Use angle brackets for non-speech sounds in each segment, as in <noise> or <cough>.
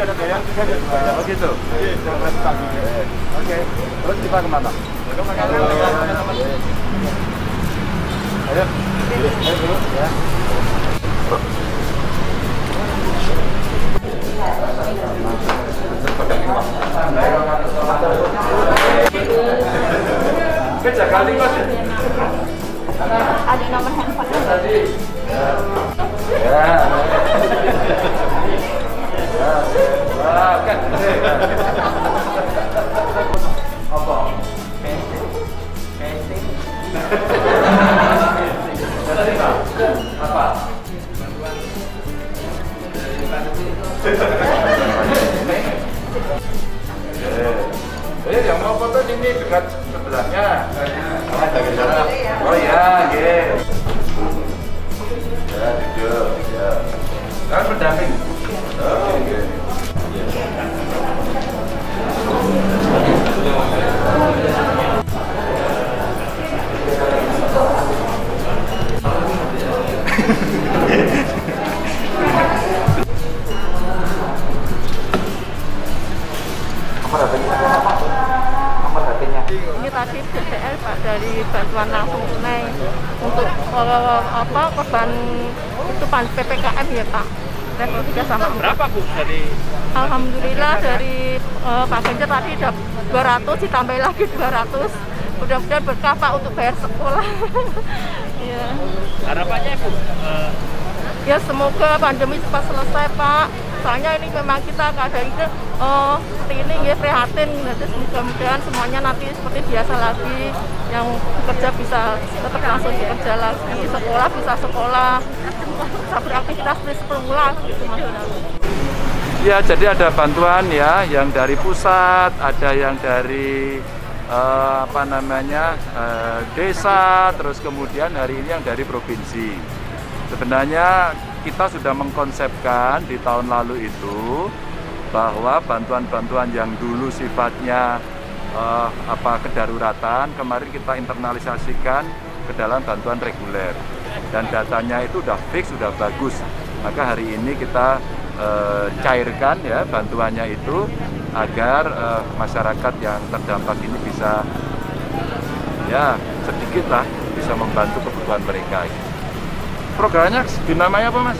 Oh gitu. Oke. Terus kita ke mana? Ayo. Ayo ya. Kerja kali mas. Ada nomor handphone Ya. Ya, Eh, yang mau foto ini dekat sebelahnya. Oh ya, oke. Ya, duduk. Ya. Kan pendamping. Oh, oke. Ini tadi DPR Pak dari bantuan langsung tunai untuk apa korban itu pan PPKM ya Pak. Level 3 sama 4. Berapa Bu dari Alhamdulillah dari Pak Ganjar tadi udah 200 ditambah lagi 200. Mudah-mudahan berkah Pak untuk bayar sekolah. <laughs> ya. harapannya Bu? Eh, ya semoga pandemi cepat selesai Pak. Soalnya ini memang kita keadaan itu oh, seperti ini ya prihatin. Jadi mudah-mudahan semuanya nanti seperti biasa lagi. Yang bekerja bisa tetap langsung bekerja lagi, sekolah bisa sekolah, beraktivitas seperti semula gitu maksudnya. Ya, jadi ada bantuan ya, yang dari pusat, ada yang dari eh, apa namanya eh, desa, terus kemudian hari ini yang dari provinsi. Sebenarnya kita sudah mengkonsepkan di tahun lalu itu bahwa bantuan-bantuan yang dulu sifatnya eh, apa kedaruratan kemarin kita internalisasikan ke dalam bantuan reguler dan datanya itu sudah fix sudah bagus maka hari ini kita eh, cairkan ya bantuannya itu agar eh, masyarakat yang terdampak ini bisa ya sedikit lah bisa membantu kebutuhan mereka. Programnya dinamanya apa mas?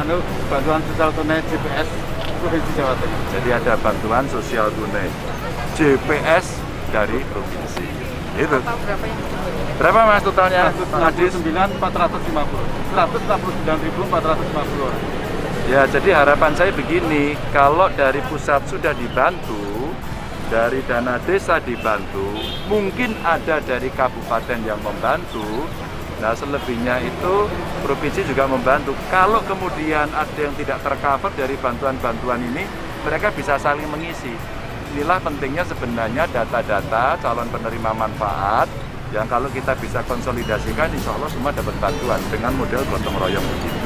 anu bantuan sosial tunai GPS Provinsi Jawa Tengah. Jadi ada bantuan sosial tunai JPS dari provinsi. Itu. Berapa yang Berapa mas totalnya? Hadis? 169 169.450 orang. Ya, jadi harapan saya begini, kalau dari pusat sudah dibantu, dari dana desa dibantu, mungkin ada dari kabupaten yang membantu. Nah, selebihnya itu provinsi juga membantu. Kalau kemudian ada yang tidak tercover dari bantuan-bantuan ini, mereka bisa saling mengisi. Inilah pentingnya sebenarnya data-data calon penerima manfaat yang kalau kita bisa konsolidasikan, insya Allah semua dapat bantuan dengan model gotong royong begini.